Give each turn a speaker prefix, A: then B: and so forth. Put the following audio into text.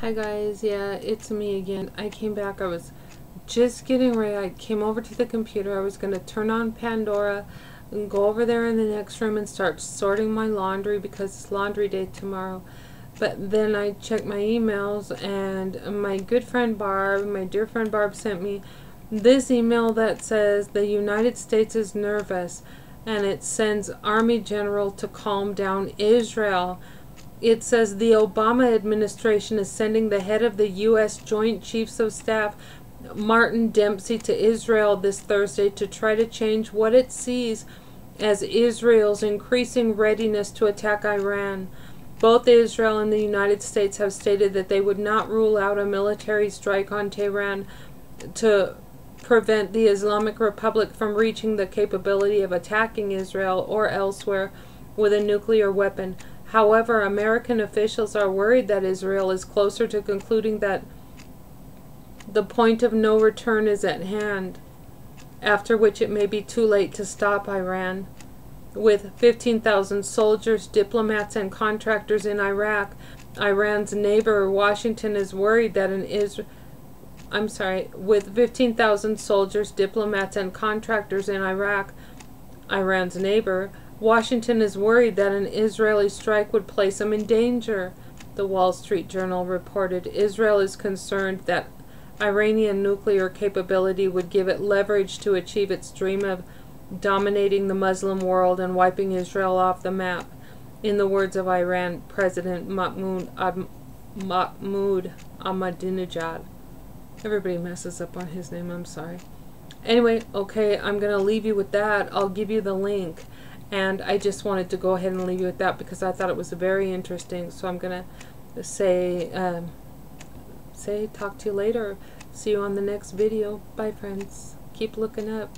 A: Hi guys, yeah, it's me again. I came back, I was just getting ready. I came over to the computer. I was going to turn on Pandora and go over there in the next room and start sorting my laundry because it's laundry day tomorrow. But then I checked my emails and my good friend Barb, my dear friend Barb sent me this email that says the United States is nervous and it sends Army General to calm down Israel it says the Obama administration is sending the head of the U.S. Joint Chiefs of Staff, Martin Dempsey, to Israel this Thursday to try to change what it sees as Israel's increasing readiness to attack Iran. Both Israel and the United States have stated that they would not rule out a military strike on Tehran to prevent the Islamic Republic from reaching the capability of attacking Israel or elsewhere with a nuclear weapon. However, American officials are worried that Israel is closer to concluding that the point of no return is at hand, after which it may be too late to stop Iran. With 15,000 soldiers, diplomats, and contractors in Iraq, Iran's neighbor Washington is worried that an Israel I'm sorry, with 15,000 soldiers, diplomats, and contractors in Iraq, Iran's neighbor, Washington is worried that an Israeli strike would place him in danger. The Wall Street Journal reported Israel is concerned that Iranian nuclear capability would give it leverage to achieve its dream of dominating the Muslim world and wiping Israel off the map. In the words of Iran President Mahmoud, Mahmoud Ahmadinejad. Everybody messes up on his name, I'm sorry. Anyway, okay, I'm going to leave you with that. I'll give you the link. And I just wanted to go ahead and leave you with that because I thought it was very interesting. So I'm going to say, um, say, talk to you later. See you on the next video. Bye, friends. Keep looking up.